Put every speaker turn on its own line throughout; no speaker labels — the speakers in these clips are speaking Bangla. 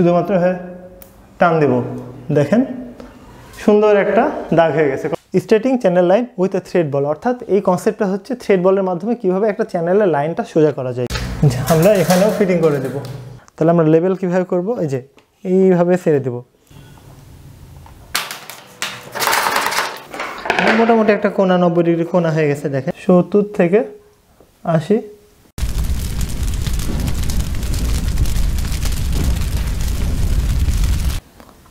শুধুমাত্র হ্যাঁ টান দেব। দেখেন, সুন্দর একটা দাগ হয়ে গেছে। Straightening channel line with a thread ball অর্থাৎ এই কনসেপ্টটা হচ্ছে থ্রেড বলের মাধ্যমে কীভাবে একটা চ্যানেলের লাইনটা সোজা করা যায়। আমরা এখানেও ফিটিং করে দেব। তাহলে আমরা লেভেল কীভাবে করব? এই যে, এইভাবে ছেড়ে দেব। মোটামুটি একটা কোনা নব্বই ডিগ্রি কোনা হয়ে গেছে, দেখেন। সত্তর থেকে আশি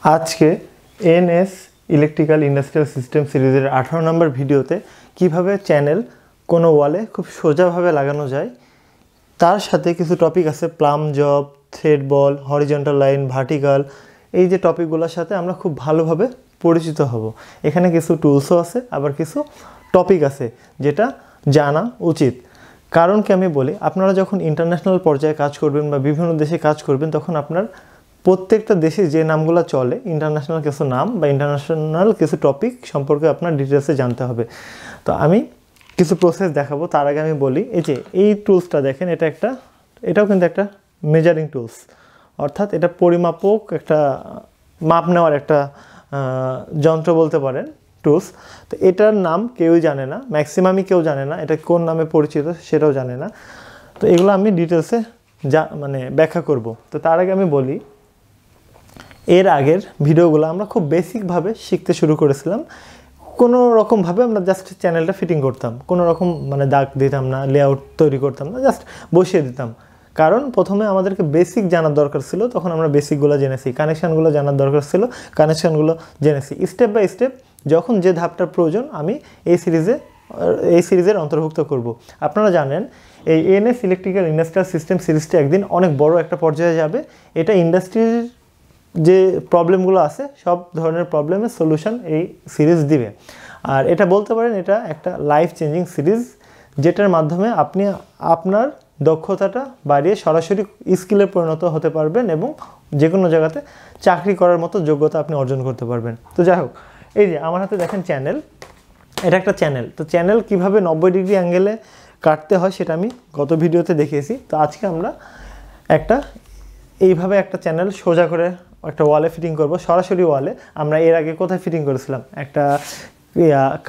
আজকে এনএস ইলেকট্রিক্যাল ইন্ডাস্ট্রিয়াল সিস্টেম সিরিজের আঠারো নম্বর ভিডিওতে কীভাবে চ্যানেল কোনো ওয়ালে খুব সোজাভাবে লাগানো যায়, তার সাথে কিছু টপিক আছে plumb bob thread ball horizontal line vertical এই যে টপিকগুলোর সাথে আমরা খুব ভালোভাবে পরিচিত হব। এখানে কিছু টুলসও আছে, আবার কিছু টপিক আছে যেটা জানা উচিত। কারণ কি আমি বলি, আপনারা যখন ইন্টারন্যাশনাল পর্যায়ে কাজ করবেন বা বিভিন্ন দেশে কাজ করবেন, তখন আপনার প্রত্যেকটা দেশে যে নামগুলো চলে ইন্টারন্যাশনাল কিছু নাম বা ইন্টারন্যাশনাল কিছু টপিক সম্পর্কে আপনার ডিটেলসে জানতে হবে। তো আমি কিছু প্রসেস দেখাবো, তার আগে আমি বলি, এই যে এই টুলসটা দেখেন, এটা একটা, এটাও কিন্তু একটা মেজারিং টুলস অর্থাৎ এটা পরিমাপক একটা, মাপ নেওয়ার একটা যন্ত্র বলতে পারেন টুলস তো এটার নাম কেউই জানে না ম্যাক্সিমামই কেউ জানে না, এটা কোন নামে পরিচিত সেটাও জানে না। তো এগুলো আমি ডিটেলসে যা মানে ব্যাখ্যা করব। তো তার আগে আমি বলি এর আগের ভিডিওগুলো আমরা খুব বেসিকভাবে শিখতে শুরু করেছিলাম। কোনো রকমভাবে আমরা জাস্ট চ্যানেলটা ফিটিং করতাম। কোনো রকম মানে দাগ দিতাম না লেআউট তৈরি করতাম না জাস্ট বসিয়ে দিতাম। কারণ প্রথমে আমাদেরকে বেসিক জানার দরকার ছিল, তখন আমরা বেসিকগুলো জেনেছি কানেকশানগুলো জানার দরকার ছিল কানেকশানগুলো জেনেছি। স্টেপ বাই স্টেপ যখন যে ধাপটার প্রয়োজন, আমি এই সিরিজে এই সিরিজের অন্তর্ভুক্ত করব। আপনারা জানেন, এই এনএস ইলেকট্রিক্যাল ইন্ডাস্ট্রিয়াল সিস্টেম সিরিজটি একদিন অনেক বড় একটা পর্যায়ে যাবে। এটা ইন্ডাস্ট্রির যে প্রবলেমগুলো আছে, সব ধরনের প্রবলেমের সলিউশন এই সিরিজ দিবে। আর এটা বলতে পারেন, এটা একটা লাইফ চেঞ্জিং সিরিজ যেটার মাধ্যমে আপনি আপনার দক্ষতাটা বাড়িয়ে সরাসরি স্কিলে পরিণত হতে পারবেন এবং যে কোনো জায়গাতে চাকরি করার মতো যোগ্যতা আপনি অর্জন করতে পারবেন। তো যাই হোক, এই যে আমার হাতে দেখেন চ্যানেল এটা একটা চ্যানেল তো চ্যানেল কীভাবে নব্বই ডিগ্রি অ্যাঙ্গেলে কাটতে হয় সেটা আমি গত ভিডিওতে দেখিয়েছি। তো আজকে আমরা একটা, এইভাবে একটা চ্যানেল সোজা করে একটা ওয়ালে ফিটিং করব। সরাসরি ওয়ালে আমরা এর আগে কোথায় ফিটিং করেছিলাম? একটা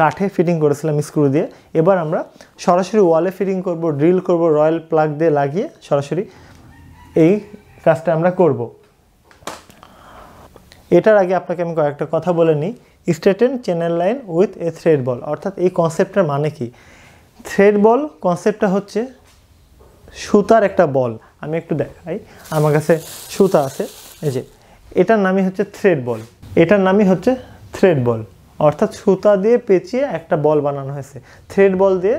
কাঠে ফিটিং করেছিলাম স্ক্রু দিয়ে। এবার আমরা সরাসরি ওয়ালে ফিটিং করব ড্রিল করব রয়্যাল প্লাগ দিয়ে লাগিয়ে সরাসরি এই কাজটা আমরা করব। এটার আগে আপনাকে আমি কয়েকটা কথা বলে নিই। Straighten channel line with a thread ball অর্থাৎ এই কনসেপ্টটার মানে কি? থ্রেড বল কনসেপ্টটা হচ্ছে সুতার একটা বল আমি একটু দেখাই। আমার কাছে সুতা আছে। এই যে এটার নামই হচ্ছে থ্রেড বল এটার নামই হচ্ছে থ্রেড বল অর্থাৎ সুতা দিয়ে পেঁচিয়ে একটা বল বানানো হয়েছে। থ্রেড বল দিয়ে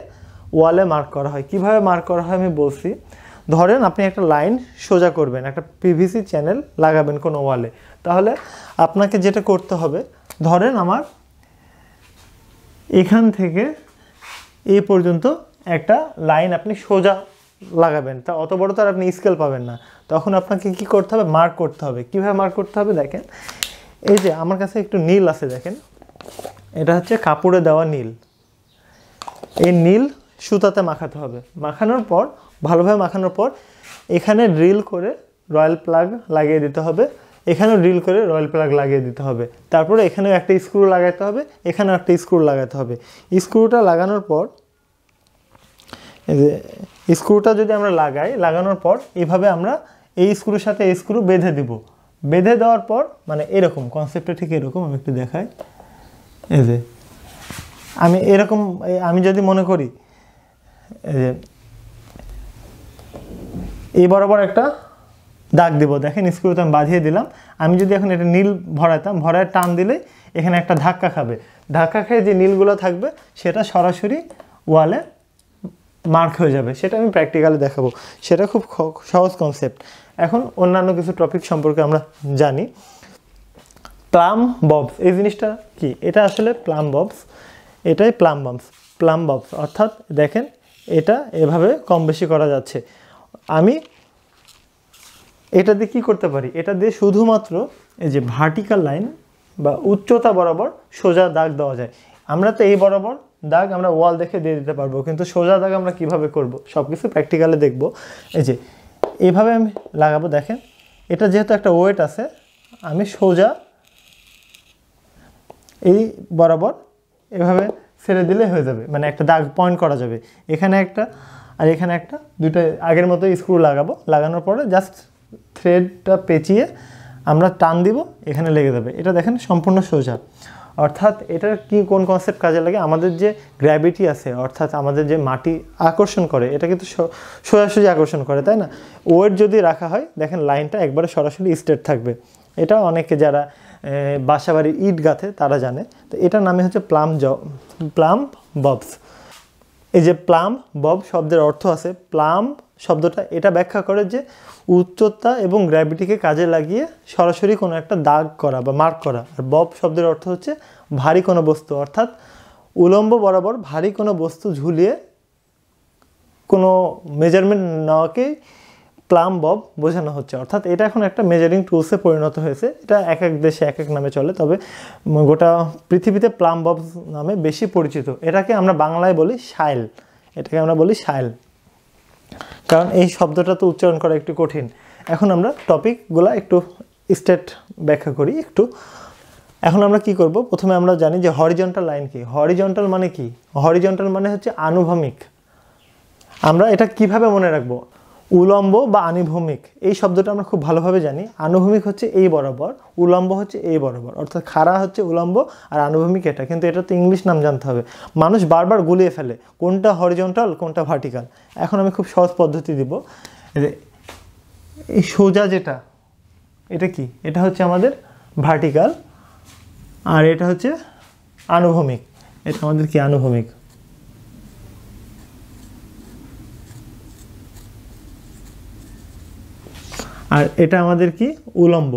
ওয়ালে মার্ক করা হয়। কীভাবে মার্ক করা হয় আমি বলছি। ধরেন আপনি একটা লাইন সোজা করবেন, একটা পিভিসি চ্যানেল লাগাবেন কোনো ওয়ালে তাহলে আপনাকে যেটা করতে হবে, ধরেন আমার এখান থেকে এই পর্যন্ত একটা লাইন আপনি সোজা লাগাবেন। তা অত বড় তো আর আপনি স্কেল পাবেন না। তখন আপনাকে কি করতে হবে? মার্ক করতে হবে। কীভাবে মার্ক করতে হবে? দেখেন, এই যে আমার কাছে একটু নীল আছে, দেখেন। এটা হচ্ছে কাপড়ে দেওয়া নীল। এই নীল সুতাতে মাখাতে হবে। মাখানোর পর, ভালোভাবে মাখানোর পর, এখানে ড্রিল করে রয়্যাল প্লাগ লাগিয়ে দিতে হবে। এখানেও ড্রিল করে রয়্যাল প্লাগ লাগিয়ে দিতে হবে। তারপরে এখানেও একটা স্ক্রু লাগাতে হবে। এখানেও একটা স্ক্রু লাগাতে হবে। স্ক্রুটা লাগানোর পর স্ক্রুটা যদি আমরা লাগাই, লাগানোর পর এইভাবে আমরা এই স্ক্রুর সাথে স্ক্রু বেঁধে দিব। বেঁধে দেওয়ার পর মানে এরকম কনসেপ্টটা ঠিক এরকম, আমি একটু দেখাই। এই যে, আমি এরকম আমি যদি মনে করি, এই যে, এই বরাবর একটা দাগ দেবো। দেখেন স্ক্রুতে আমি বাঁধিয়ে দিলাম। আমি যদি এখন এটা নীল ভরাইতাম, ভরায় টান দিলে এখানে একটা ধাক্কা খাবে। ধাক্কা খেয়ে যে নীলগুলো থাকবে, সেটা সরাসরি ওয়ালে মার্ক হয়ে যাবে, সেটা আমি প্র্যাকটিক্যালি দেখাবো। সেটা খুব সহজ কনসেপ্ট এখন অন্যান্য কিছু টপিক সম্পর্কে আমরা জানি। প্লাম ববস এই জিনিসটা কি? এটা আসলে প্লাম ববস এটাই প্লাম ববস প্লাম ববস অর্থাৎ দেখেন, এটা এভাবে কম বেশি করা যাচ্ছে। আমি এটা দিয়ে কী করতে পারি? এটা দিয়ে শুধুমাত্র এই যে ভার্টিক্যাল লাইন বা উচ্চতা বরাবর সোজা দাগ দেওয়া যায়। আমরা তো এই বরাবর দাগ আমরা ওয়াল দেখে দিয়ে দিতে পারব, কিন্তু সোজা দাগ আমরা কীভাবে করব? সব কিছু প্র্যাকটিক্যালে দেখব। এই যে, এইভাবে আমি লাগাবো, দেখেন। এটা যেহেতু একটা ওয়েট আছে, আমি সোজা এই বরাবর এভাবে ছেড়ে দিলে হয়ে যাবে মানে একটা দাগ পয়েন্ট করা যাবে। এখানে একটা আর এখানে একটা দুটো আগের মতো স্ক্রু লাগাবো। লাগানোর পরে জাস্ট থ্রেডটা পেঁচিয়ে আমরা টান দিব, এখানে লেগে যাবে। এটা দেখেন সম্পূর্ণ সোজা। অর্থাৎ এটার কি, কোন কনসেপ্ট কাজে লাগে? আমাদের যে গ্র্যাভিটি আছে, অর্থাৎ আমাদের যে মাটি আকর্ষণ করে, এটা কিন্তু সো- সোজাসুজি আকর্ষণ করে, তাই না? ওয়েট যদি রাখা হয়, দেখেন লাইনটা একবারে সরাসরি স্ট্রেট থাকবে। এটা অনেকে যারা বাসাবাড়ি ইট গাঁথে, তারা জানে। তো এটার নামে হচ্ছে প্লাম জ, প্লাম ববস। এই যে প্লাম বব শব্দের অর্থ আছে, প্লাম শব্দটা এটা ব্যাখ্যা করে যে উচ্চতা এবং গ্র্যাভিটিকে কাজে লাগিয়ে সরাসরি কোনো একটা দাগ করা বা মার্ক করা। আর বব শব্দের অর্থ হচ্ছে ভারী কোনো বস্তু। অর্থাৎ উলম্ব বরাবর ভারী কোনো বস্তু ঝুলিয়ে কোনো মেজারমেন্ট নেওয়াকেই প্লাম বব বোঝানো হচ্ছে। অর্থাৎ এটা এখন একটা মেজারিং টুলসে পরিণত হয়েছে। এটা এক এক দেশে এক এক নামে চলে। তবে গোটা পৃথিবীতে প্লাম বব নামে বেশি পরিচিত। এটাকে আমরা বাংলায় বলি শাইল। এটাকে আমরা বলি শাইল। কারণ এই শব্দটা তো উচ্চারণ করা একটু কঠিন। এখন আমরা টপিকগুলা একটু স্টেট ব্যাখ্যা করি, একটু। এখন আমরা কি করব? প্রথমে আমরা জানি যে হরিজন্টাল লাইন কি? হরিজন্টাল মানে কি? হরিজন্টাল মানে হচ্ছে আনুভূমিক। আমরা এটা কীভাবে মনে রাখব? উলম্ব বা আনুভূমিক, এই শব্দটা আমরা খুব ভালোভাবে জানি। আনুভূমিক হচ্ছে এই বরাবর, উলম্ব হচ্ছে এই বরাবর। অর্থাৎ খাড়া হচ্ছে উলম্ব আর আনুভূমিক এটা, কিন্তু এটা তো ইংলিশ নাম জানতে হবে। মানুষ বারবার গুলিয়ে ফেলে, কোনটা হরিজন্টাল কোনটা ভার্টিক্যাল এখন আমি খুব সহজ পদ্ধতি দিব। এই সোজা যেটা, এটা কি? এটা হচ্ছে আমাদের ভার্টিক্যাল আর এটা হচ্ছে আনুভূমিক। এটা আমাদের কি আনুভূমিক? আর এটা আমাদের কি? উলম্ব।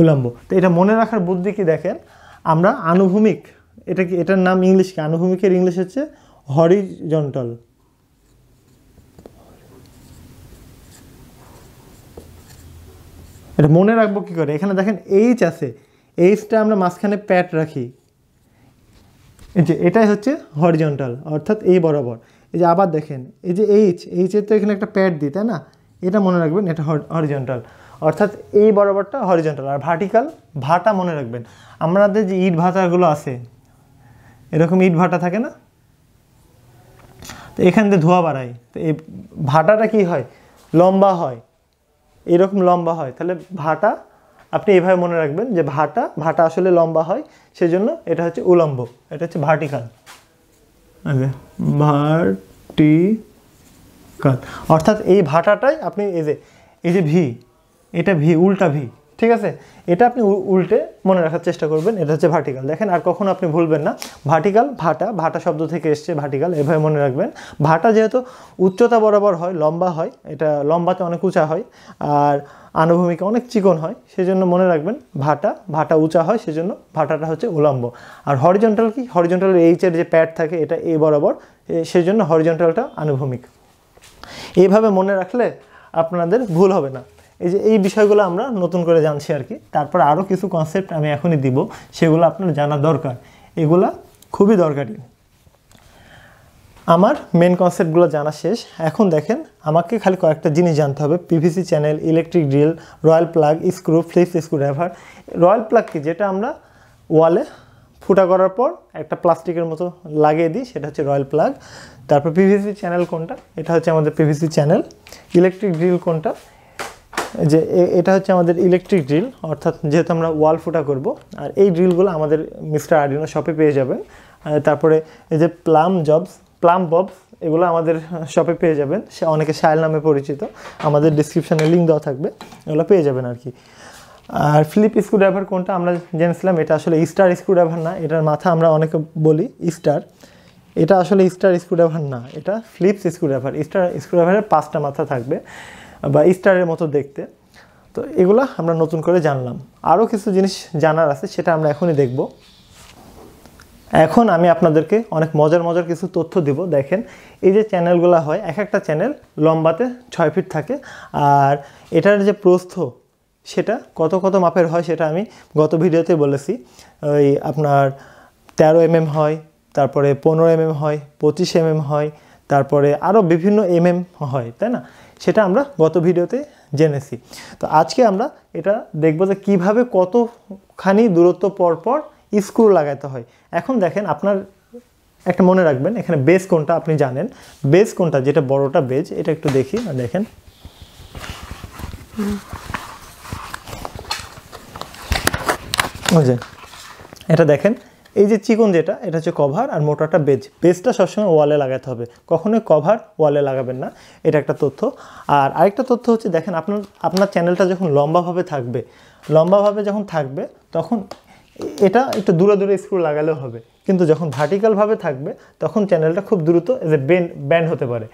উলম্ব। তো এটা মনে রাখার বুদ্ধি কি দেখেন? আমরা আনুভূমিক, এটা কি, এটার নাম ইংলিশ কি? আনুভূমিকের ইংলিশ হচ্ছে হরিজন্টাল এটা মনে রাখব কি করে? এখানে দেখেন এইচ আছে। এইচটা আমরা মাঝখানে প্যাট রাখি। যে এটাই হচ্ছে হরিজন্টাল অর্থাৎ এই বরাবর। এই যে আবার দেখেন, এই যে এইচ এইচের তো এখানে একটা প্যাড দিই, তাই না? এটা মনে রাখবেন, এটা হরিজন্টাল অর্থাৎ এই বরাবরটা হরিজন্টাল আর ভার্টিক্যাল ভাটা মনে রাখবেন। আমাদের যে ইট ভাটাগুলো আছে, এরকম ইট ভাটা থাকে না? তো এখান থেকে ধোয়া বাড়ায় তো এই ভাটাটা কি হয়? লম্বা হয়। এরকম লম্বা হয়। তাহলে ভাটা, আপনি এইভাবে মনে রাখবেন যে ভাটা ভাটা আসলে লম্বা হয়, সেজন্য এটা হচ্ছে উলম্ব, এটা হচ্ছে ভার্টিক্যাল আচ্ছা ভার্টিকাল অর্থাৎ এই ভাটাটাই আপনি এই যে এই যে ভি, এটা ভি, উল্টা ভি, ঠিক আছে? এটা আপনি উল্টে মনে রাখার চেষ্টা করবেন, এটা হচ্ছে ভার্টিক্যাল দেখেন, আর কখনো আপনি ভুলবেন না। ভার্টিক্যাল ভাটা ভাটা শব্দ থেকে এসছে ভার্টিক্যাল এভাবে মনে রাখবেন। ভাটা যেহেতু উচ্চতা বরাবর হয়, লম্বা হয়, এটা লম্বাতে অনেক উঁচা হয়। আর আনুভূমিক অনেক চিকন হয়, সেজন্য মনে রাখবেন ভাটা ভাটা উঁচা হয়, সেজন্য ভাটাটা হচ্ছে উলম্ব। আর হরিজন্টাল কি? হরিজন্টালের এইচের যে প্যাড থাকে, এটা এ বরাবর সেজন্য হরিজন্টালটা আনুভূমিক। এইভাবে মনে রাখলে আপনাদের ভুল হবে না। এই যে এই বিষয়গুলো আমরা নতুন করে জানছি আর কি, তারপর আরও কিছু কনসেপ্ট আমি এখনই দিব, সেগুলো আপনার জানা দরকার। এগুলা খুবই দরকারি। আমার মেন কনসেপ্টগুলো জানা শেষ। এখন দেখেন, আমাকে খালি কয়েকটা জিনিস জানতে হবে। PVC channel electric drill royal plug screw Philips screwdriver royal plug কি? যেটা আমরা ওয়ালে ফুটা করার পর একটা প্লাস্টিকের মতো লাগিয়ে দিই, সেটা হচ্ছে রয়্যাল প্লাগ তারপর পিভিসি চ্যানেল কোনটা? এটা হচ্ছে আমাদের পিভিসি চ্যানেল ইলেকট্রিক ড্রিল কোনটা? যে এটা হচ্ছে আমাদের ইলেকট্রিক ড্রিল অর্থাৎ যেহেতু আমরা ওয়াল ফুটা করব, আর এই ড্রিলগুলো আমাদের মিস্টার আর্ডিনো শপে পেয়ে যাবেন। তারপরে এই যে প্লাম জবস প্লাম ববস এগুলো আমাদের শপে পেয়ে যাবেন। সে অনেকে শাইল নামে পরিচিত। আমাদের ডিসক্রিপশানে লিঙ্ক দেওয়া থাকবে। এগুলো পেয়ে যাবেন আর কি। আর ফ্লিপ স্ক্রুড্রাইভার কোনটা? আমরা জেনেছিলাম, এটা আসলে স্টার স্ক্রুড্রাইভার না। এটার মাথা আমরা অনেকে বলি স্টার এটা আসলে স্টার স্ক্রুড্রাইভার না। এটা ফ্লিপস স্ক্রুড্রাইভার স্টার স্ক্রুড্রাইভারের পাঁচটা মাথা থাকবে, বা স্টারের মতো দেখতে। তো এগুলো আমরা নতুন করে জানলাম। আরও কিছু জিনিস জানার আছে, সেটা আমরা এখনই দেখব। এখন আমি আপনাদেরকে অনেক মজার মজার কিছু তথ্য দিব। দেখেন, এই যে চ্যানেলগুলো হয়, এক একটা চ্যানেল লম্বাতে ছয় ফিট থাকে। আর এটার যে প্রস্থ, সেটা কত কত মাপের হয়, সেটা আমি গত ভিডিওতে বলেছি। ওই আপনার তেরো এমএম হয়, তারপরে পনেরো এমএম হয়, পঁচিশ এমএম হয়, তারপরে আরও বিভিন্ন এমএম হয়, তাই না? সেটা আমরা গত ভিডিওতে জেনেছি। তো আজকে আমরা এটা দেখব যে কীভাবে কতখানি দূরত্ব পর পর স্ক্রু লাগাতে হয়। এখন দেখেন আপনার একটা মনে রাখবেন, এখানে বেস কোনটা আপনি জানেন। বেস কোনটা? যেটা বড়টা বেজ এটা একটু দেখি দেখেন। এটা দেখেন, এই যে চিকন যেটা, এটা হচ্ছে কভার আর মোটাটা বেজ বেজটা সবসময় ওয়ালে লাগাতে হবে। কখনোই কভার ওয়ালে লাগাবেন না, এটা একটা তথ্য। আর আরেকটা তথ্য হচ্ছে, দেখেন আপনার আপনার চ্যানেলটা যখন লম্বাভাবে থাকবে, লম্বাভাবে যখন থাকবে, তখন এটা একটু দূরে দূরে স্ক্রু লাগালেও হবে। কিন্তু যখন ভার্টিক্যালভাবে থাকবে, তখন চ্যানেলটা খুব দ্রুত যে ব্যান্ড ব্যান্ড হতে পারে।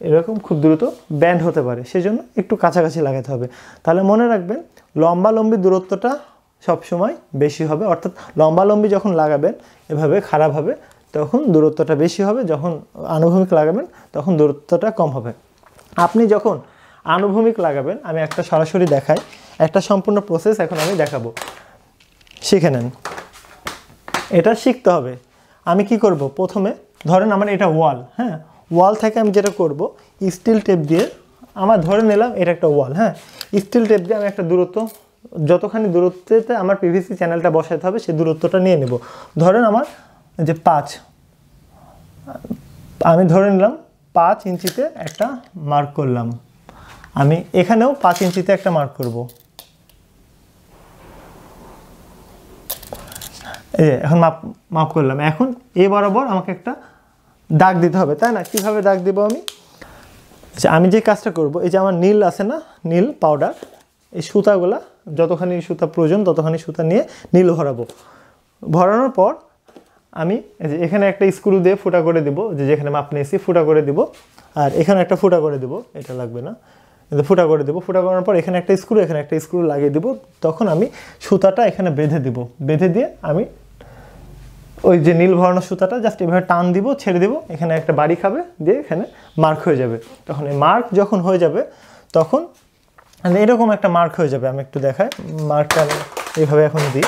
এরকম খুব দ্রুত ব্যান্ড হতে পারে। সেজন্য একটু কাছাকাছি লাগাতে হবে। তাহলে মনে রাখবেন লম্বা লম্বি দূরত্বটা সবসময় বেশি হবে। অর্থাৎ লম্বালম্বি যখন লাগাবেন, এভাবে খারাপ হবে, তখন দূরত্বটা বেশি হবে। যখন আনুভূমিক লাগাবেন, তখন দূরত্বটা কম হবে। আপনি যখন আনুভূমিক লাগাবেন, আমি একটা সরাসরি দেখাই। একটা সম্পূর্ণ প্রসেস এখন আমি দেখাবো। শিখে নেন। এটা শিখতে হবে। আমি কি করব? প্রথমে ধরেন আমার এটা ওয়াল হ্যাঁ? ওয়াল থেকে আমি যেটা করব স্টিল টেপ দিয়ে আমার ধরে নিলাম এটা একটা ওয়াল হ্যাঁ? স্টিল টেপ দিয়ে আমি একটা দূরত্ব, যতখানি দূরত্বতে আমার পিভিসি চ্যানেলটা বসাতে হবে, সেই দূরত্বটা নিয়ে নেব। ধরেন আমার যে পাঁচ, আমি ধরে নিলাম পাঁচ ইঞ্চিতে একটা মার্ক করলাম। আমি এখানেও পাঁচ ইঞ্চিতে একটা মার্ক করব। এই এখন মাপ মাপ করলাম। এখন এ বরাবর আমাকে একটা দাগ দিতে হবে, তাই না? কীভাবে দাগ দেবো আমি? আচ্ছা আমি যে কাজটা করব, এই যে আমার নীল আছে না, নীল পাউডার এই সুতাগুলা, যতখানি সুতা প্রয়োজন, ততখানি সুতা নিয়ে নীল ভরাবো। ভরানোর পর আমি যে, এখানে একটা স্ক্রু দিয়ে ফুটা করে দেবো, যে যেখানে মাপ নিয়েছি, ফুটা করে দিব। আর এখানে একটা ফুটা করে দেবো, এটা লাগবে না। কিন্তু ফুটা করে দেবো, ফুটা করার পর এখানে একটা স্ক্রু, এখানে একটা স্ক্রু লাগিয়ে দেবো। তখন আমি সুতাটা এখানে বেঁধে দিব। বেঁধে দিয়ে আমি ওই যে নীল ভরানো সুতাটা জাস্ট এভাবে টান দিব, ছেড়ে দিব, এখানে একটা বাড়ি খাবে, দিয়ে এখানে মার্ক হয়ে যাবে। তখন এই মার্ক যখন হয়ে যাবে, তখন মানে এরকম একটা মার্ক হয়ে যাবে, আমি একটু দেখাই। মার্কটা আমি এইভাবে এখন দিই।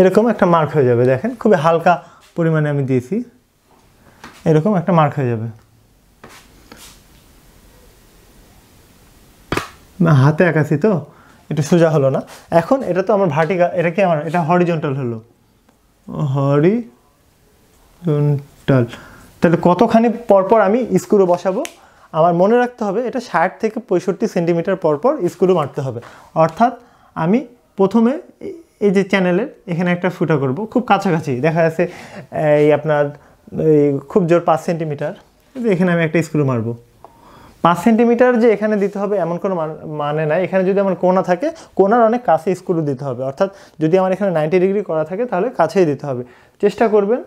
এরকম একটা মার্ক হয়ে যাবে, দেখেন, খুবই হালকা পরিমাণে আমি দিয়েছি। এরকম একটা মার্ক হয়ে যাবে। হাতে আঁকাছি তো, এটা সোজা হলো না। এখন এটা তো আমার ভার্টিকা এটা কি আমার, এটা হরিজন্টাল হলো। হরিজন্টাল তাহলে কতখানি পরপর আমি স্ক্রু বসাবো? আমার মনে রাখতে হবে এটা ষাট থেকে পঁয়ষট্টি সেন্টিমিটার পরপর স্ক্রু মারতে হবে। অর্থাৎ আমি প্রথমে এই যে চ্যানেলের এখানে একটা ফুটা করব, খুব কাছাকাছি। দেখা যাচ্ছে এই আপনার এই খুব জোর পাঁচ সেন্টিমিটার। এখানে আমি একটা স্ক্রু মারবো। পাঁচ সেন্টিমিটার যে এখানে দিতে হবে এমন কোনো মানে নাই। এখানে যদি আমার কোনা থাকে, কোনার অনেক কাছে স্ক্রু দিতে হবে। অর্থাৎ যদি আমার এখানে নাইনটি ডিগ্রি করা থাকে, তাহলে কাছেই দিতে হবে। চেষ্টা করবেন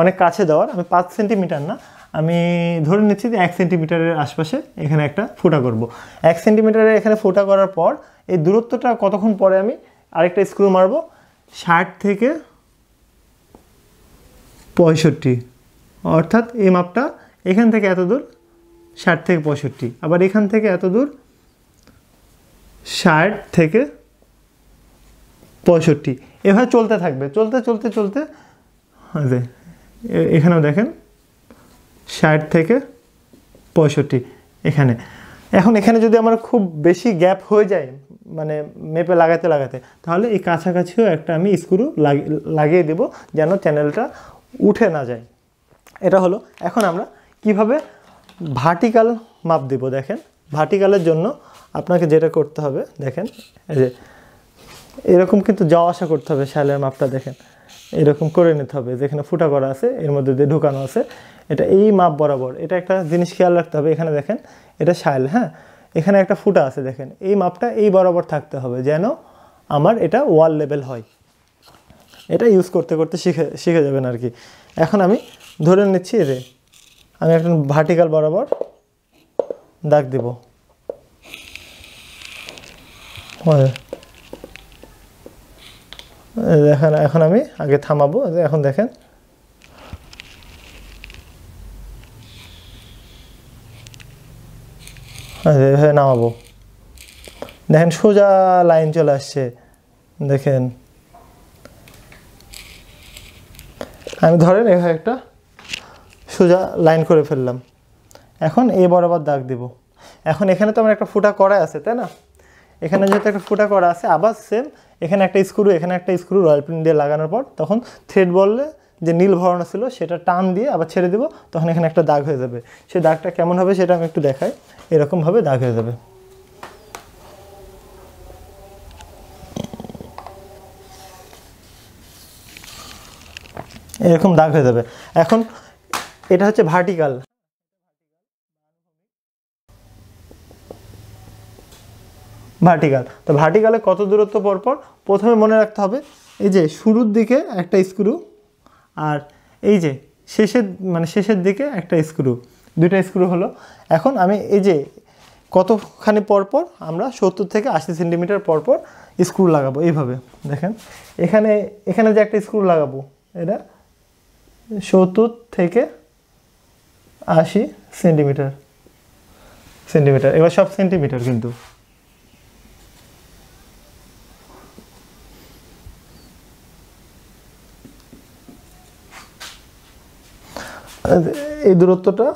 অনেক কাছে দেওয়ার। আমি পাঁচ সেন্টিমিটার না, আমি ধরে নিচ্ছি যে এক সেন্টিমিটারের আশপাশে এখানে একটা ফুটা করব। এক সেন্টিমিটারে এখানে ফোটা করার পর, এই দূরত্বটা কতক্ষণ পরে আমি আরেকটা স্ক্রু মারব? ষাট থেকে পঁয়ষট্টি। অর্থাৎ এই মাপটা এখান থেকে এত দূর ষাট থেকে পঁয়ষট্টি। আবার এখান থেকে এত দূর? ষাট থেকে পঁয়ষট্টি। এভাবে চলতে থাকবে। চলতে চলতে চলতে আচ্ছা এখানেও দেখেন, ষাট থেকে পঁয়ষট্টি এখানে। এখন এখানে যদি আমার খুব বেশি গ্যাপ হয়ে যায় মানে মেপে লাগাতে লাগাতে, তাহলে এই কাছাকাছিও একটা আমি স্ক্রু লাগিয়ে দেব যেন চ্যানেলটা উঠে না যায়। এটা হলো, এখন আমরা কীভাবে ভার্টিক্যাল মাপ দেব, দেখেন। ভার্টিক্যালের জন্য আপনাকে যেটা করতে হবে, দেখেন, এই যে, এরকম কিন্তু যাওয়া আসা করতে হবে শ্যালের মাপটা দেখেন। এরকম করে নিতে হবে, যেখানে ফুটা করা আছে, এর মধ্যে দিয়ে ঢুকানো আছে। এটা এই মাপ বরাবর, এটা একটা জিনিস খেয়াল রাখতে হবে, এখানে দেখেন, এটা শাইল হ্যাঁ? এখানে একটা ফুটা আছে, দেখেন। এই মাপটা এই বরাবর থাকতে হবে, যেন আমার এটা ওয়াল লেভেল হয়। এটা ইউজ করতে করতে শিখে শিখে যাবেন আর কি। এখন আমি ধরে নিচ্ছি রে আমি একটা ভার্টিক্যাল বরাবর দাগ দিব। দেখেন এখন আমি আগে থামাবো এখন দেখেন। এভাবে নামাবো। দেখেন সোজা লাইন চলে আসছে, দেখেন। আমি ধরেন এখানে একটা সোজা লাইন করে ফেললাম। এখন এ বরাবর দাগ দেব। এখন এখানে তো আমার একটা ফুটা করা আছে, তাই না? এখানে যেহেতু একটা ফুটা করা আছে, আবার সেম এখানে একটা স্ক্রু এখানে একটা স্ক্রু রয়্যাল পিন দিয়ে লাগানোর পর তখন থ্রেড বললে যে নীল ভরানো ছিল সেটা টান দিয়ে আবার ছেড়ে দেবো, তখন এখানে একটা দাগ হয়ে যাবে। সেই দাগটা কেমন হবে সেটা আমি একটু দেখাই। এরকমভাবে দাগ হয়ে যাবে। এরকম দাগ হয়ে যাবে। এখন এটা হচ্ছে ভার্টিক্যাল। ভার্টিক্যাল। তো ভার্টিক্যালে কত দূরত্ব পর পর প্রথমে মনে রাখতে হবে, এই যে শুরুর দিকে একটা স্ক্রু আর এই যে শেষের মানে শেষের দিকে একটা স্ক্রু। দুইটা স্ক্রু হলো। এখন আমি এই যে কতখানি পর পর আমরা সত্তর থেকে আশি সেন্টিমিটার পরপর পর স্ক্রু লাগাবো এইভাবে। দেখেন, এখানে এখানে যে একটা স্ক্রু লাগাবো, এটা সত্তর থেকে আশি সেন্টিমিটার। সেন্টিমিটার, এবার সব সেন্টিমিটার কিন্তু। এই দূরত্বটা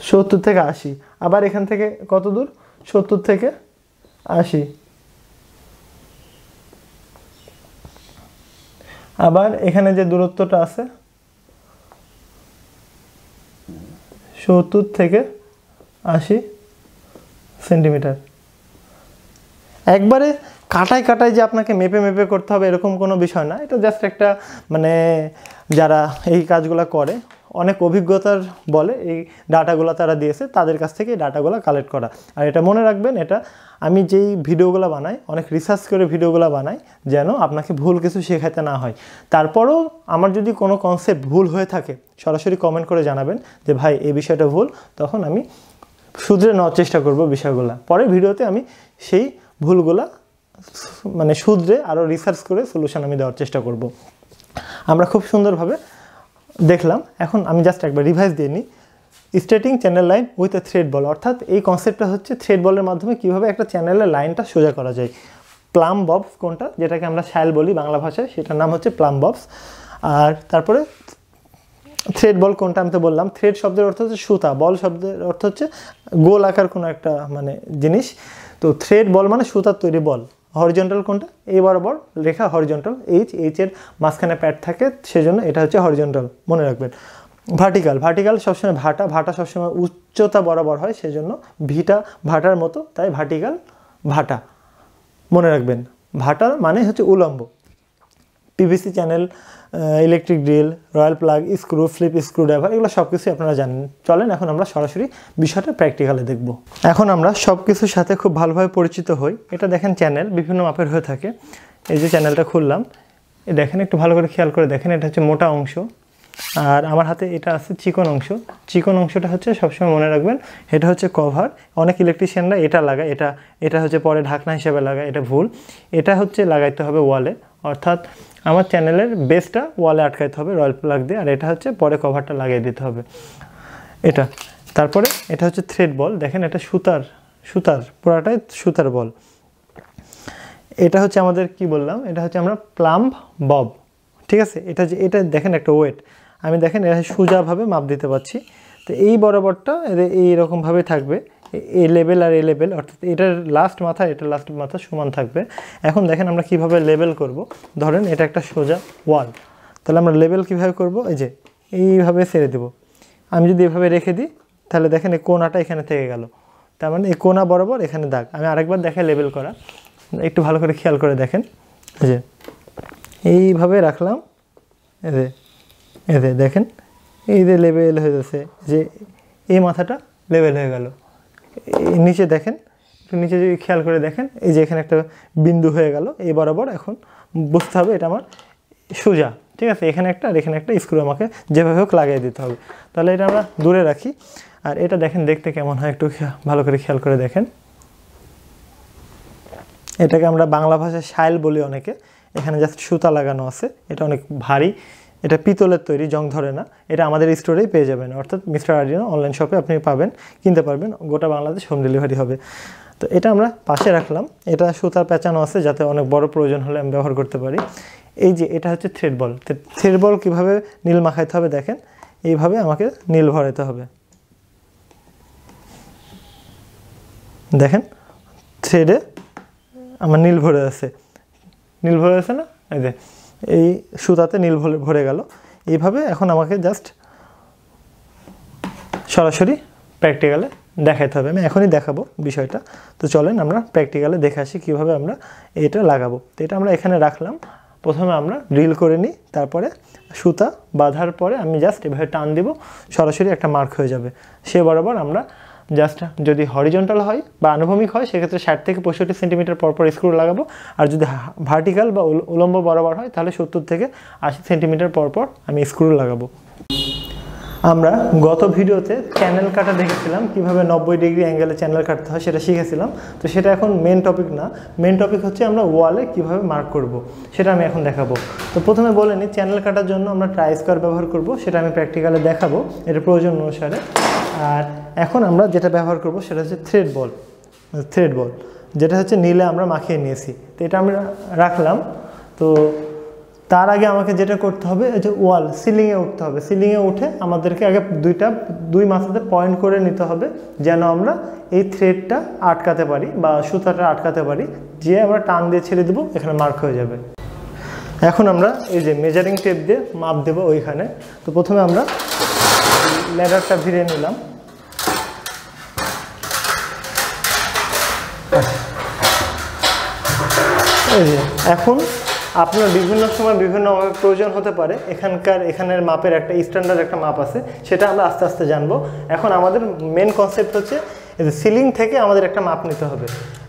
সত্তর থেকে আশি। আবার এখান থেকে কত দূর? সত্তর থেকে আশি। আবার এখানে যে দূরত্বটা আছে সত্তর থেকে আশি সেন্টিমিটার। একবারে কাটায় কাটায় যে আপনাকে মেপে মেপে করতে হবে এরকম কোনো বিষয় না। এটা জাস্ট একটা মানে যারা এই কাজগুলো করে অনেক অভিজ্ঞতার বলে এই ডাটাগুলো তারা দিয়েছে, তাদের কাছ থেকে এই ডাটাগুলো কালেক্ট করা। আর এটা মনে রাখবেন, এটা আমি যেই ভিডিওগুলো বানাই, অনেক রিসার্চ করে ভিডিওগুলো বানাই, যেন আপনাকে ভুল কিছু শেখাতে না হয়। তারপরেও আমার যদি কোনো কনসেপ্ট ভুল হয়ে থাকে, সরাসরি কমেন্ট করে জানাবেন যে, ভাই, এই বিষয়টা ভুল। তখন আমি শুধরে নেওয়ার চেষ্টা করব বিষয়গুলো। পরের ভিডিওতে আমি সেই ভুলগুলা মানে শুধরে আরও রিসার্চ করে সলিউশন আমি দেওয়ার চেষ্টা করব। আমরা খুব সুন্দরভাবে দেখলাম। এখন আমি জাস্ট একবার রিভাইজ দিয়ে নিই। Straightening channel line with a thread ball অর্থাৎ এই কনসেপ্টটা হচ্ছে থ্রেড বলের মাধ্যমে কীভাবে একটা চ্যানেলের লাইনটা সোজা করা যায়। প্লাম ববস কোনটা? যেটাকে আমরা শায়াল বলি বাংলা ভাষায়, সেটার নাম হচ্ছে প্লাম ববস আর তারপরে থ্রেড বল কোনটা আমি তো বললাম। থ্রেড শব্দের অর্থ হচ্ছে সুতা বল শব্দের অর্থ হচ্ছে গোল আকার কোনো একটা মানে জিনিস। তো থ্রেড বল মানে সুতার তৈরি বল হরিজন্টাল কোনটা? এই বরাবর রেখা হরিজন্টাল এইচ এইচের মাঝখানে প্যাড থাকে, সেজন্য এটা হচ্ছে হরিজন্টাল মনে রাখবেন। ভার্টিক্যাল ভার্টিক্যাল সবসময় ভাটা ভাটা সবসময় উচ্চতা বরাবর হয়, সেজন্য ভিটা ভাটার মতো, তাই ভার্টিক্যাল ভাটা, মনে রাখবেন। ভাটার মানে হচ্ছে উলম্ব। PVC channel electric drill royal plug screw Philip screwdriver এগুলো সব কিছুই আপনারা জানেন। চলেন এখন আমরা সরাসরি বিষয়টা প্র্যাকটিক্যালে দেখব। এখন আমরা সব কিছুর সাথে খুব ভালোভাবে পরিচিত হই। এটা দেখেন চ্যানেল বিভিন্ন মাপের হয়ে থাকে। এই যে চ্যানেলটা খুললাম। দেখেন একটু ভালো করে খেয়াল করে দেখেন, এটা হচ্ছে মোটা অংশ। আর আমার হাতে এটা আছে চিকন অংশ। চিকন অংশটা হচ্ছে সবসময় মনে রাখবেন, এটা হচ্ছে কভার অনেক ইলেকট্রিশিয়ানরা এটা লাগায়। এটা এটা হচ্ছে পরে ঢাকনা হিসেবে লাগায়। এটা ভুল। এটা হচ্ছে লাগাইতে হবে ওয়ালে অর্থাৎ আমার চ্যানেলের বেসটা ওয়ালে আটকাইতে হবে রয়্যাল প্লাগ দিয়ে, আর এটা হচ্ছে পরে কভারটা লাগিয়ে দিতে হবে। এটা, তারপরে এটা হচ্ছে থ্রেড বল দেখেন এটা সুতার সুতার, পুরাটাই সুতার বল এটা হচ্ছে আমাদের কি বললাম? এটা হচ্ছে আমরা প্লাম্ব বব ঠিক আছে? এটা যে, এটা দেখেন একটা ওয়েট আমি দেখেন এটা সোজাভাবে মাপ দিতে পারছি। তো এই বরাবরটা এই এইরকমভাবে থাকবে। এ লেভেল আর এ লেভেল অর্থাৎ এটার লাস্ট মাথা এটা লাস্ট মাথা সমান থাকবে। এখন দেখেন আমরা কীভাবে লেভেল করব। ধরেন এটা একটা সোজা ওয়াল তাহলে আমরা লেভেল কীভাবে করব? এই যে, এইভাবে ছেড়ে দেব। আমি যদি এভাবে রেখে দিই, তাহলে দেখেন এই কোনাটা এখানে থেকে গেল। তার মানে এই কোনা বরাবর এখানে দাগ। আমি আরেকবার দেখাই লেভেল করা। একটু ভালো করে খেয়াল করে দেখেন। যে, এইভাবে রাখলাম। এতে এতে দেখেন, এই যে লেভেল হয়ে যাচ্ছে। যে এই মাথাটা লেভেল হয়ে গেল। নিচে দেখেন, একটু নিচে যদি খেয়াল করে দেখেন, এই যে এখানে একটা বিন্দু হয়ে গেল এই বরাবর এখন বুঝতে হবে, এটা আমার সোজা, ঠিক আছে? এখানে একটা আর এখানে একটা স্ক্রু আমাকে যেভাবে হোক লাগিয়ে দিতে হবে। তাহলে এটা আমরা দূরে রাখি। আর এটা দেখেন, দেখতে কেমন হয় একটু ভালো করে খেয়াল করে দেখেন। এটাকে আমরা বাংলা ভাষায় শাইল বলি অনেকে। এখানে জাস্ট সুতা লাগানো আছে, এটা অনেক ভারী। এটা পিতলের তৈরি, জং ধরে না। এটা আমাদের স্টোরেই পেয়ে যাবেন। অর্থাৎ মিস্টার আর্ডিনো অনলাইন শপে আপনি পাবেন, কিনতে পারবেন। গোটা বাংলাদেশ হোম ডেলিভারি হবে। তো এটা আমরা পাশে রাখলাম। এটা সুতার পেঁচানো আছে, যাতে অনেক বড় প্রয়োজন হলে আমি ব্যবহার করতে পারি। এই যে, এটা হচ্ছে থ্রেড বল থ্রেড বল কীভাবে নীল মাখাইতে হবে দেখেন? এইভাবে আমাকে নীল ভরাইতে হবে। দেখেন থ্রেডে আমার নীল ভরে আছে। নীল ভরে আছে না? এই যে এই সুতাতে নীল ভরে ভরে গেল। এইভাবে এখন আমাকে জাস্ট সরাসরি প্র্যাকটিক্যালে দেখাতে হবে। আমি এখনই দেখাবো বিষয়টা। তো চলেন আমরা প্র্যাকটিক্যালে দেখে আসি কীভাবে আমরা এটা লাগাবো। তো এটা আমরা এখানে রাখলাম। প্রথমে আমরা ড্রিল করে নিই। তারপরে সুতা বাঁধার পরে আমি জাস্ট এভাবে টান দিব। সরাসরি একটা মার্ক হয়ে যাবে। সে বরাবর আমরা জাস্ট যদি হরিজন্টাল হয় বা আনুভূমিক হয়, সেক্ষেত্রে ষাট থেকে পঁয়ষট্টি সেন্টিমিটার পরপর পর স্ক্রু লাগাবো। আর যদি ভার্টিক্যাল বা উল- উলম্ব বরাবর হয়, তাহলে সত্তর থেকে আশি সেন্টিমিটার পরপর পর আমি স্ক্রু লাগাবো। আমরা গত ভিডিওতে চ্যানেল কাটা দেখেছিলাম, কীভাবে নব্বই ডিগ্রি অ্যাঙ্গেলে চ্যানেল কাটতে হয় সেটা শিখেছিলাম। তো সেটা এখন মেন টপিক না মেন টপিক হচ্ছে আমরা ওয়ালে কীভাবে মার্ক করব, সেটা আমি এখন দেখাবো। তো প্রথমে বলে নিই চ্যানেল কাটার জন্য আমরা ট্রাই স্কোয়ার ব্যবহার করব, সেটা আমি প্র্যাকটিক্যালে দেখাবো এটা প্রয়োজন অনুসারে। আর এখন আমরা যেটা ব্যবহার করব, সেটা হচ্ছে থ্রেড বল থ্রেড বল যেটা হচ্ছে নীলে আমরা মাখিয়ে নিয়েছি। তো এটা আমরা রাখলাম। তো তার আগে আমাকে যেটা করতে হবে, এই যে ওয়াল সিলিংয়ে উঠতে হবে। সিলিংয়ে উঠে আমাদেরকে আগে দুইটা, দুই মাথাতে পয়েন্ট করে নিতে হবে, যেন আমরা এই থ্রেডটা আটকাতে পারি বা সুতাটা আটকাতে পারি। যে আমরা টান দিয়ে ছেড়ে দেবো, এখানে মার্ক হয়ে যাবে। এখন আমরা এই যে মেজারিং টেপ দিয়ে মাপ দেবো ওইখানে। তো প্রথমে আমরা লেডারটা ভিড়ে নিলাম। এই যে, এখন আপনার বিভিন্ন সময় বিভিন্ন প্রয়োজন হতে পারে। এখানকার, এখানের মাপের একটা স্ট্যান্ডার্ড একটা মাপ আছে। সেটা আমরা আস্তে আস্তে জানব। এখন আমাদের মেন কনসেপ্ট হচ্ছে সিলিং থেকে আমাদের একটা মাপ নিতে হবে।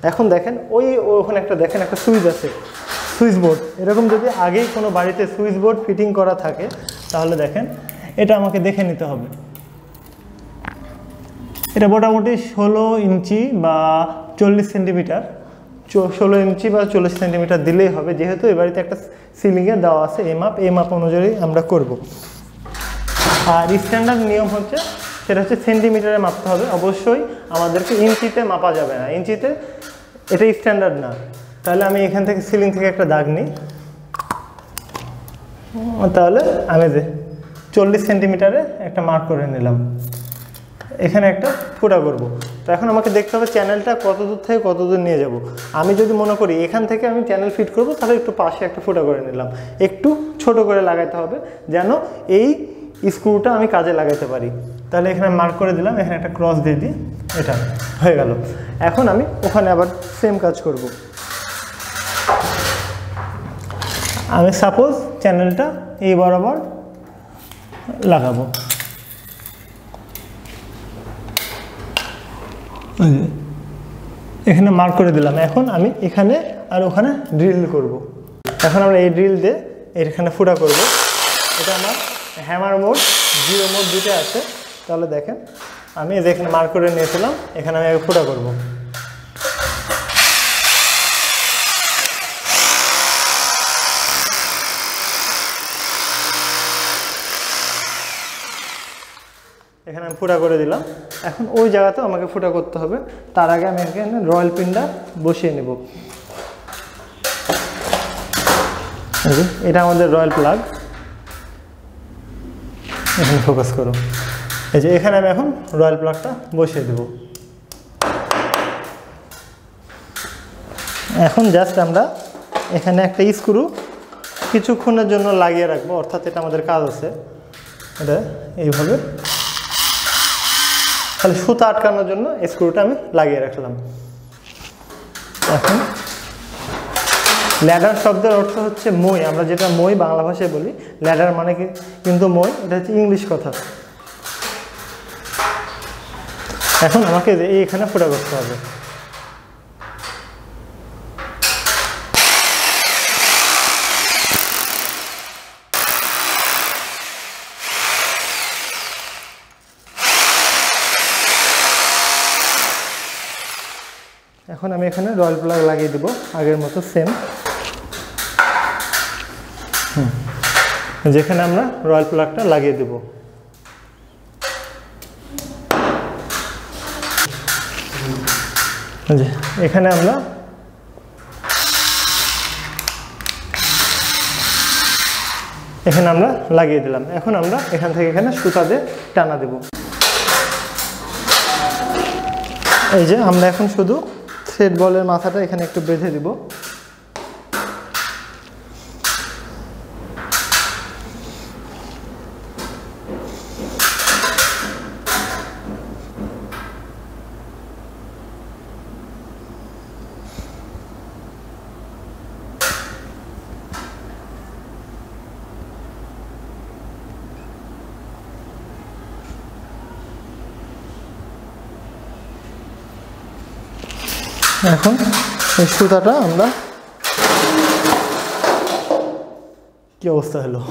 এখন দেখেন, ওই ওখানে একটা, দেখেন একটা সুইচ আছে, সুইচ বোর্ড। এরকম যদি আগেই কোনো বাড়িতে সুইচ বোর্ড ফিটিং করা থাকে, তাহলে দেখেন, এটা আমাকে দেখে নিতে হবে। এটা মোটামুটি ষোলো ইঞ্চি বা চল্লিশ সেন্টিমিটার। ষোলো ইঞ্চি বা চল্লিশ সেন্টিমিটার দিলেই হবে। যেহেতু এ বাড়িতে একটা সিলিংয়ে দেওয়া আছে এই মাপ এই মাপ অনুযায়ী আমরা করব। আর স্ট্যান্ডার্ড নিয়ম হচ্ছে, সেটা হচ্ছে সেন্টিমিটারে মাপতে হবে। অবশ্যই আমাদেরকে ইঞ্চিতে মাপা যাবে না। ইঞ্চিতে এটা স্ট্যান্ডার্ড না। তাহলে আমি এখান থেকে সিলিং থেকে একটা দাগ নিই। তাহলে আমি যে চল্লিশ সেন্টিমিটারে একটা মার্ক করে নিলাম। এখানে একটা ফুটা করব। তো এখন আমাকে দেখতে হবে চ্যানেলটা কত দূর থেকে কত দূর নিয়ে যাব। আমি যদি মনে করি এখান থেকে আমি চ্যানেল ফিট করব, তাহলে একটু পাশে একটা ফুটা করে নিলাম। একটু ছোট করে লাগাইতে হবে, যেন এই স্ক্রুটা আমি কাজে লাগাইতে পারি। তাহলে এখানে মার্ক করে দিলাম, এখানে একটা ক্রস দিয়ে দিই এটা হয়ে গেল। এখন আমি ওখানে আবার সেম কাজ করব। আমি সাপোজ চ্যানেলটা এই বরাবর লাগাবো এই যে, এখানে মার্ক করে দিলাম এখন আমি এখানে আর ওখানে ড্রিল করব। এখন আমরা এই ড্রিল দিয়ে এখানে ফুটা করব। এটা আমার হ্যামার মোড জিরো মোড দুটো আছে তাহলে দেখেন, আমি এখানে মার্ক করে নিয়েছিলাম, এখানে আমি ফুটা করব। এখানে আমি ফুটা করে দিলাম। এখন ওই জায়গাতেও আমাকে ফুটা করতে হবে। তার আগে আমি এখানে রয়্যাল পিনটা বসিয়ে নেব। এটা আমাদের রয়্যাল প্লাগ। এখানে ফোকাস করো। এই যে, এখানে আমি এখন রয়্যাল প্লাগটা বসিয়ে দেব। এখন জাস্ট আমরা এখানে একটা স্ক্রু কিছুক্ষণের জন্য লাগিয়ে রাখব। অর্থাৎ এটা আমাদের কাজ আছে। এটা এইভাবে তাহলে সুতা আটকানোর জন্য স্ক্রুটা আমি লাগিয়ে রাখলাম। এখন ল্যাডার শব্দের অর্থ হচ্ছে মই। আমরা যেটা মই বাংলা ভাষায় বলি ল্যাডার মানে কি? কিন্তু মই, এটা হচ্ছে ইংলিশ কথা। এখন আমাকে যে এইখানে ফোটা করতে হবে। এখন আমি এখানে রয়্যাল প্লাগ লাগিয়ে দেবো, আগের মতো সেম যেখানে আমরা রয়্যাল প্লাগটা লাগিয়ে দেব। এখানে আমরা এখানে আমরা লাগিয়ে দিলাম। এখন আমরা এখান থেকে এখানে সুতা দিয়ে টানা দেব। এই যে, আমরা এখন শুধু থ্রেড বলের মাথাটা এখানে একটু বেঁধে দিব। এখন এই সুতাটা আমরা কি অবস্থা হলো?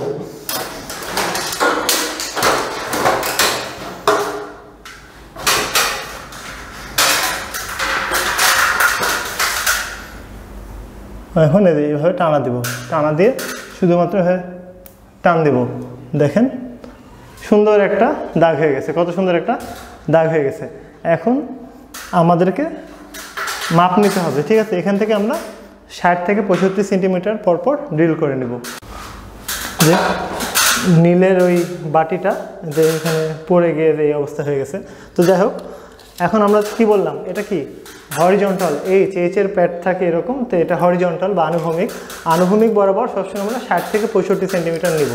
এখন এইভাবে টানা দিব। টানা দিয়ে শুধুমাত্র টান দিব। দেখেন, সুন্দর একটা দাগ হয়ে গেছে। কত সুন্দর একটা দাগ হয়ে গেছে। এখন আমাদেরকে মাপ নিতে হবে, ঠিক আছে? এখান থেকে আমরা ষাট থেকে পঁয়ষট্টি সেন্টিমিটার পরপর ড্রিল করে নেব। যে নীলের ওই বাটিটা যে এখানে পড়ে গিয়ে যে এই অবস্থা হয়ে গেছে। তো যাই হোক, এখন আমরা কি বললাম? এটা কি? হরিজন্টাল এইচ এইচ এর প্যাড থাকে এরকম, তো এটা হরিজন্টাল বা আনুভূমিক। আনুভূমিক বরাবর সবসময় আমরা ষাট থেকে পঁয়ষট্টি সেন্টিমিটার নিব।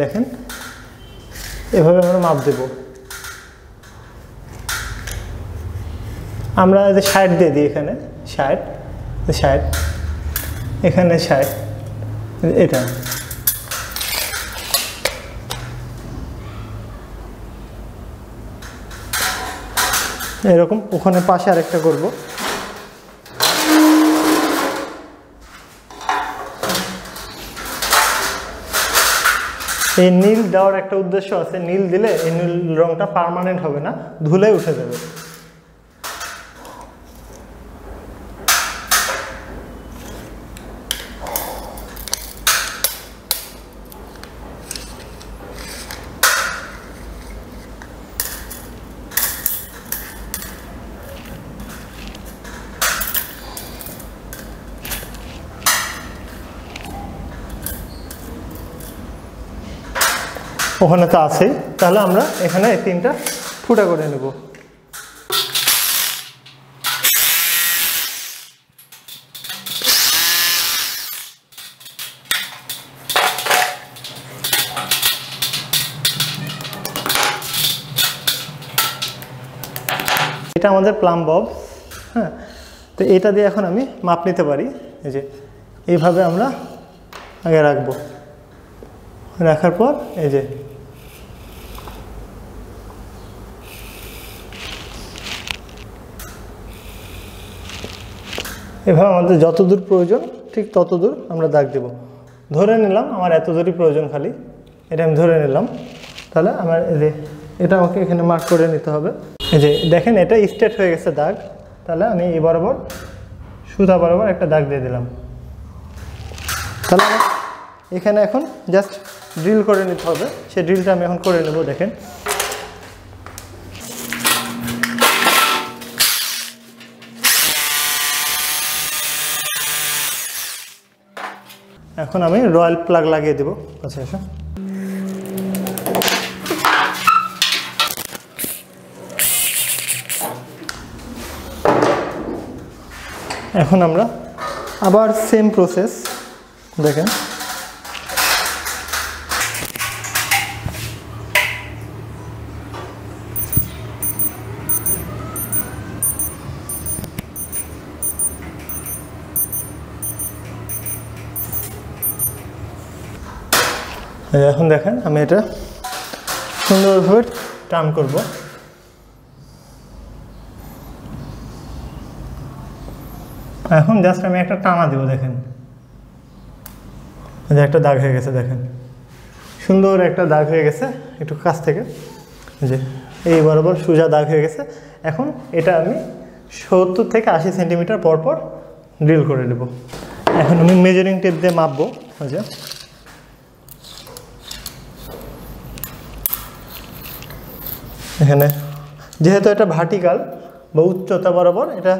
দেখেন, এভাবে আমরা মাপ দেব। আমরা যে ষাট দিয়ে দিই এখানে ষাট ষাট এখানে ষাট এটা। এরকম, ওখানে পাশে আরেকটা করব। এই নীল দেওয়ার একটা উদ্দেশ্য আছে, নীল দিলে এই নীল রংটা পার্মানেন্ট হবে না ধুলে উঠে যাবে। ওখানে তো আছেই তাহলে আমরা এখানে এই তিনটা ফুটা করে নেব। এটা আমাদের প্লাম বব হ্যাঁ? তো এটা দিয়ে এখন আমি মাপ নিতে পারি। এই যে, এইভাবে আমরা আগে রাখব। রাখার পর এই যে এভাবে আমাদের যত দূর প্রয়োজন, ঠিক তত দূর আমরা দাগ দেব। ধরে নিলাম আমার এত দূরই প্রয়োজন খালি। এটা আমি ধরে নিলাম। তাহলে আমার এই যে এটা আমাকে এখানে মার্ক করে নিতে হবে। এই যে দেখেন এটা স্ট্রেট হয়ে গেছে দাগ। তাহলে আমি এই বরাবর, সুতা বরাবর একটা দাগ দিয়ে দিলাম। তাহলে এখানে এখন জাস্ট ড্রিল করে নিতে হবে। সেই ড্রিলটা আমি এখন করে নেব, দেখেন। এখন আমি রয়্যাল প্লাগ লাগিয়ে দেবো। আচ্ছা আচ্ছা এখন আমরা আবার সেম প্রসেস দেখেন। এখন দেখেন আমি এটা সুন্দরভাবে টার্ন করব। এখন জাস্ট আমি একটা টানা দেবো, দেখেন। যে একটা দাগ হয়ে গেছে, দেখেন। সুন্দর একটা দাগ হয়ে গেছে একটু কাছ থেকে। যে এই বরাবর সোজা দাগ হয়ে গেছে। এখন এটা আমি সত্তর থেকে আশি সেন্টিমিটার পর পর ড্রিল করে নেব। এখন আমি মেজারিং টেপ দিয়ে মাপবো। যে এখানে। যেহেতু এটা ভার্টিক্যাল বা উচ্চতা বরাবর এটা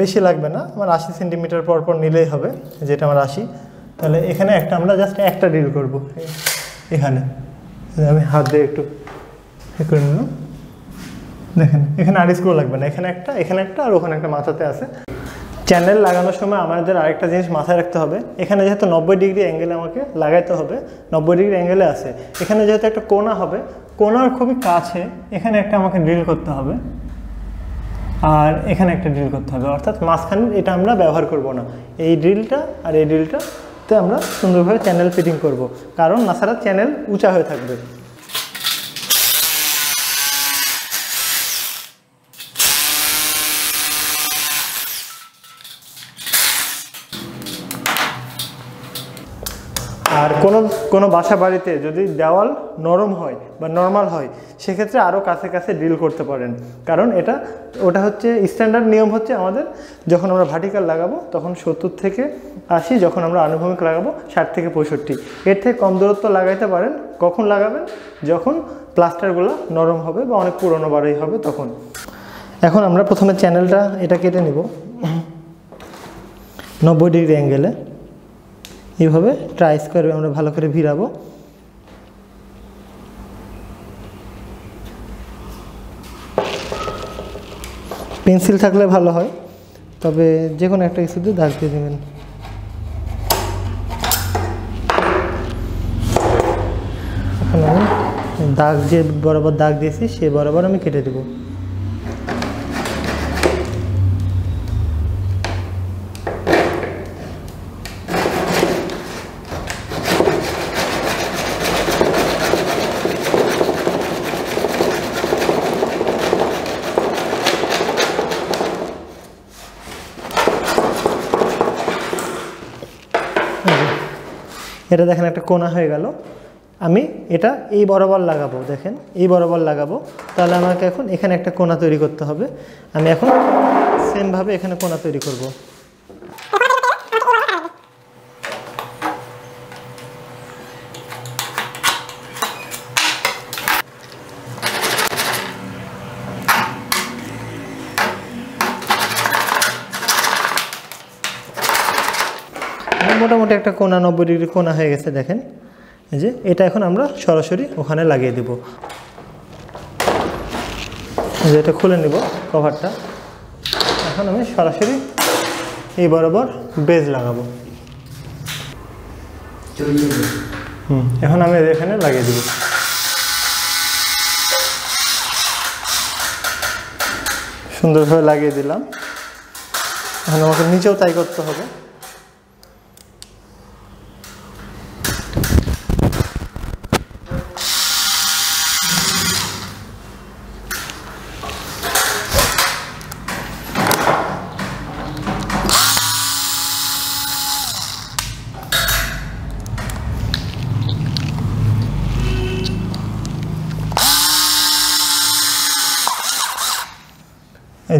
বেশি লাগবে না, আমার আশি সেন্টিমিটার পর পর নিলেই হবে যেটা আমার আশি। তাহলে এখানে একটা আমরা জাস্ট একটা ডিল করব এখানে। আমি হাত দিয়ে একটু করে নিলাম। দেখেন, এখানে আর স্ক্রু লাগবে না, এখানে একটা এখানে একটা, আর ওখানে একটা মাথাতে আছে। চ্যানেল লাগানোর সময় আমাদের আরেকটা জিনিস মাথায় রাখতে হবে, এখানে যেহেতু নব্বই ডিগ্রি অ্যাঙ্গেলে আমাকে লাগাইতে হবে, নব্বই ডিগ্রি অ্যাঙ্গেলে আছে। এখানে যেহেতু একটা কোনা হবে কোনার খুবই কাছে, এখানে একটা আমাকে ড্রিল করতে হবে। আর এখানে একটা ড্রিল করতে হবে। অর্থাৎ মাঝখানে এটা আমরা ব্যবহার করব না। এই ড্রিলটা আর এই ড্রিলটাতে আমরা সুন্দরভাবে চ্যানেল ফিটিং করব। কারণ নাসারা চ্যানেল উঁচা হয়ে থাকবে। আর কোনো কোনো বাসা বাড়িতে যদি দেওয়াল নরম হয় বা নর্মাল হয়, সেক্ষেত্রে আরও কাছে কাছে ড্রিল করতে পারেন। কারণ এটা, ওটা হচ্ছে স্ট্যান্ডার্ড নিয়ম হচ্ছে আমাদের, যখন আমরা ভার্টিক্যাল লাগাবো, তখন সত্তর থেকে আশি, যখন আমরা আনুভূমিক লাগাবো, ষাট থেকে পঁয়ষট্টি। এর থেকে কম দূরত্ব লাগাইতে পারেন। কখন লাগাবেন? যখন প্লাস্টারগুলো নরম হবে বা অনেক পুরনো বাড়ি হবে, তখন। এখন আমরা প্রথমে চ্যানেলটা এটা কেটে নিব। নব্বই ডিগ্রি অ্যাঙ্গেলে এইভাবে ট্রাই স্কোয়ার আমরা ভালো করে ভিড়াবো। পেন্সিল থাকলে ভালো হয়, তবে যে কোনো একটা কিছুতে দাগ দিয়ে দেবেন। এখন দাগ যে বরাবর দাগ দিয়েছি, সে বরাবর আমি কেটে দেবো। এটা দেখেন একটা কোনা হয়ে গেল। আমি এটা এই বরাবর লাগাবো, দেখেন, এই বরাবর লাগাবো। তাহলে আমাকে এখন এখানে একটা কোনা তৈরি করতে হবে। আমি এখন সেমভাবে এখানে কোনা তৈরি করব। মোটামুটি একটা কোনা নব্বই ডিগ্রি কোনা হয়ে গেছে, দেখেন। যে, এটা এখন আমরা সরাসরি ওখানে লাগিয়ে দেব। যে, এটা খুলে নেব কভারটা। এখন আমি সরাসরি এই বরাবর বেজ লাগাবো। হুম, এখন আমি এখানে লাগিয়ে দেব। সুন্দরভাবে লাগিয়ে দিলাম। এখন আমাকে নিচেও তাই করতে হবে।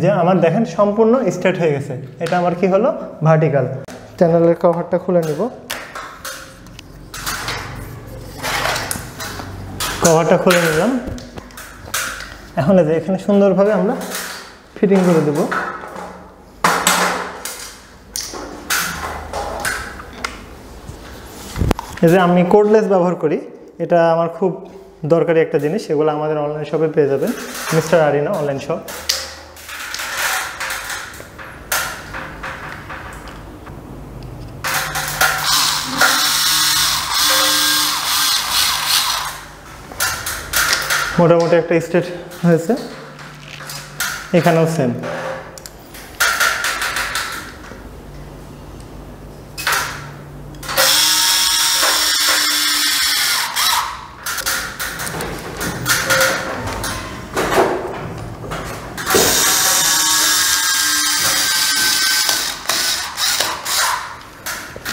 যে আমার দেখেন সম্পূর্ণ স্ট্রেট হয়ে গেছে। এটা আমার কি হলো? ভার্টিক্যাল চ্যানেলের কভারটা খুলে নিব। কভারটা খুলে নিলাম। এখন এই যে এখানে সুন্দরভাবে আমরা ফিটিং করে দেব। এই যে আমি কোডলেস ব্যবহার করি এটা আমার খুব দরকারি একটা জিনিস। এগুলো আমাদের অনলাইন শপে পেয়ে যাবেন। মিস্টার আরিনা অনলাইন শপ মোটামুটি একটা স্টেট হয়েছে। এখানেও সেম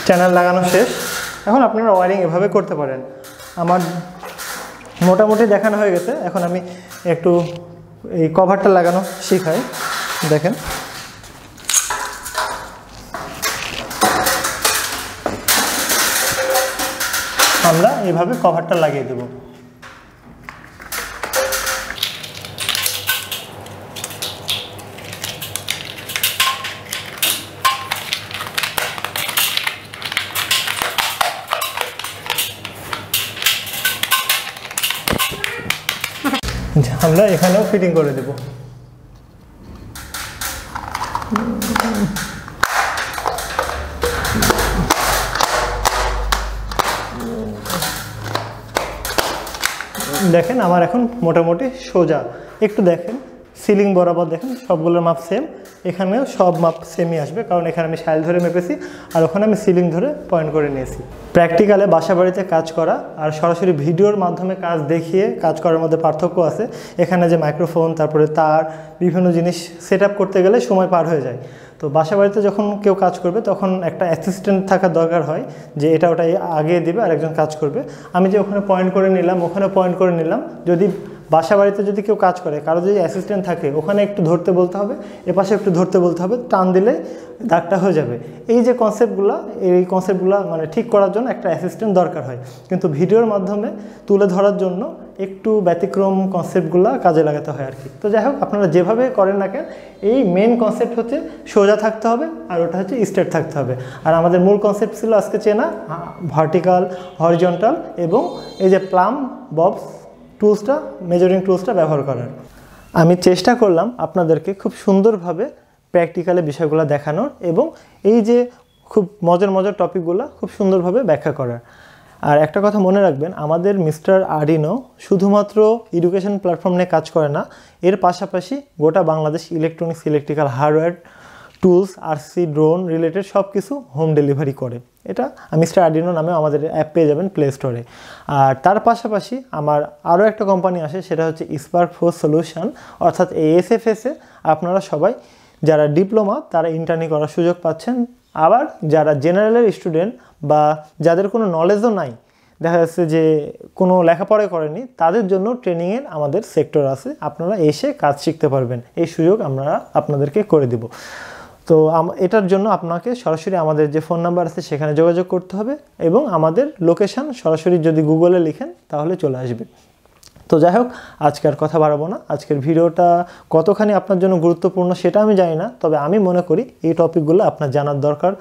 চ্যানেল লাগানো শেষ। এখন আপনারা ওয়ারিং এভাবে করতে পারেন। আমার মোটামুটি দেখানো হয়ে গেছে। এখন আমি একটু এই কভারটা লাগানো শিখাই। দেখেন। আমরা এইভাবে কভারটা লাগিয়ে দেব। আমরা এখানেও ফিটিং করে দেব। দেখেন, আমার এখন মোটামুটি সোজা। একটু দেখেন সিলিং বরাবর দেখেন, সবগুলোর মাপ সেম এখানেও সব মাপ সেমই আসবে, কারণ এখানে আমি শাইল ধরে মেপেছি আর ওখানে আমি সিলিং ধরে পয়েন্ট করে নিয়েছি। প্র্যাকটিক্যালে বাসা বাড়িতে কাজ করা আর সরাসরি ভিডিওর মাধ্যমে কাজ দেখিয়ে কাজ করার মধ্যে পার্থক্য আছে। এখানে যে মাইক্রোফোন তারপরে তার, বিভিন্ন জিনিস সেট করতে গেলে সময় পার হয়ে যায়। তো বাসা বাড়িতে যখন কেউ কাজ করবে, তখন একটা অ্যাসিস্ট্যান্ট থাকার দরকার হয় যে এটা ওটা আগে দেবে আর একজন কাজ করবে। আমি যে ওখানে পয়েন্ট করে নিলাম, ওখানে পয়েন্ট করে নিলাম, যদি বাসা বাড়িতে যদি কেউ কাজ করে, কারও যদি অ্যাসিস্ট্যান্ট থাকে, ওখানে একটু ধরতে বলতে হবে, এপাশে একটু ধরতে বলতে হবে, টান দিলে দাগটা হয়ে যাবে। এই যে কনসেপ্টগুলো এই কনসেপ্টগুলো মানে ঠিক করার জন্য একটা অ্যাসিস্ট্যান্ট দরকার হয়। কিন্তু ভিডিওর মাধ্যমে তুলে ধরার জন্য একটু ব্যতিক্রম কনসেপ্টগুলো কাজে লাগাতে হয় আর কি। তো যাই হোক, আপনারা যেভাবে করেন না কেন, এই মেন কনসেপ্ট হচ্ছে সোজা থাকতে হবে আর ওটা হচ্ছে স্ট্রেট থাকতে হবে। আর আমাদের মূল কনসেপ্ট ছিল আজকে চেনা ভার্টিক্যাল হরিজন্টাল এবং এই যে প্লাম ববস টুলসটা মেজারিং টুলসটা ব্যবহার করার। আমি চেষ্টা করলাম আপনাদেরকে খুব সুন্দরভাবে প্র্যাকটিক্যালে বিষয়গুলো দেখানোর এবং এই যে খুব মজার মজার টপিকগুলো খুব সুন্দরভাবে ব্যাখ্যা করার। আর একটা কথা মনে রাখবেন, আমাদের মিস্টার আরিনো শুধুমাত্র এডুকেশন প্ল্যাটফর্ম নিয়ে কাজ করে না, এর পাশাপাশি গোটা Bangladesh electronics electrical hardware tools RC drone related সব কিছু হোম ডেলিভারি করে। এটা মিস্টার আর্ডিনো নামে আমাদের অ্যাপ পেয়ে যাবেন প্লে স্টোরে আর তার পাশাপাশি আমার আরও একটা কোম্পানি আসে, সেটা হচ্ছে স্পার্ক ফোর সলিউশন অর্থাৎ এএসএফএসে আপনারা সবাই যারা ডিপ্লোমা তারা ইন্টার্নি করার সুযোগ পাচ্ছেন। আবার যারা জেনারেলের স্টুডেন্ট বা যাদের কোনো নলেজও নাই, দেখা যাচ্ছে যে কোনো লেখাপড়া করেনি তাদের জন্য ট্রেনিংয়ের আমাদের সেক্টর আছে। আপনারা এসে কাজ শিখতে পারবেন। এই সুযোগ আমরা আপনাদেরকে করে দিব। তো এটার জন্য আপনাকে সরাসরি আমাদের যে ফোন নাম্বার আছে সেখানে যোগাযোগ করতে হবে এবং আমাদের লোকেশান সরাসরি যদি গুগলে লিখেন তাহলে চলে আসবে। তো যাই হোক, আজকে আর কথা বাড়াবো না। আজকের ভিডিওটা কতখানি আপনার জন্য গুরুত্বপূর্ণ সেটা আমি জানি না, তবে আমি মনে করি এই টপিকগুলো আপনার জানার দরকার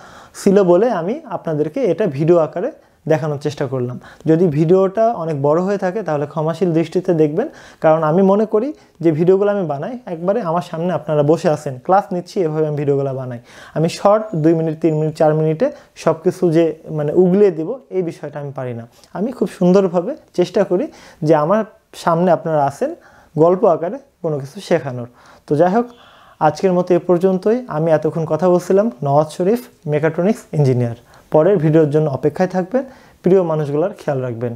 ছিল বলে আমি আপনাদেরকে এটা ভিডিও আকারে দেখানোর চেষ্টা করলাম। যদি ভিডিওটা অনেক বড় হয়ে থাকে, তাহলে ক্ষমাশীল দৃষ্টিতে দেখবেন। কারণ আমি মনে করি যে ভিডিওগুলো আমি বানাই, একবারে আমার সামনে আপনারা বসে আছেন। ক্লাস নিচ্ছি, এভাবে আমি ভিডিওগুলো বানাই। আমি শর্ট, দুই মিনিট, তিন মিনিট, চার মিনিটে সব কিছু যে মানে উগলিয়ে দিব, এই বিষয়টা আমি পারি না। আমি খুব সুন্দরভাবে চেষ্টা করি যে আমার সামনে আপনারা আসেন গল্প আকারে কোনো কিছু শেখানোর। তো যাই হোক, আজকের মতো এ পর্যন্তই। আমি এতক্ষণ কথা বলছিলাম, নওয়াজ শরীফ, মেকাট্রনিক্স ইঞ্জিনিয়ার। পরের ভিডিওর জন্য অপেক্ষায় থাকবেন। প্রিয় মানুষগুলোর খেয়াল রাখবেন।